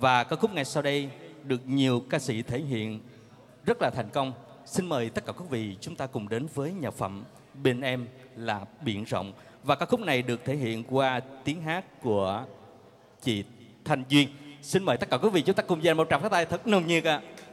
Và ca khúc ngày sau đây được nhiều ca sĩ thể hiện rất là thành công. Xin mời tất cả quý vị chúng ta cùng đến với nhạc phẩm Bên em là biển rộng. Và ca khúc này được thể hiện qua tiếng hát của chị Thanh Duyên. Xin mời tất cả quý vị chúng ta cùng dành một tràng pháo tay thật nồng nhiệt ạ. À.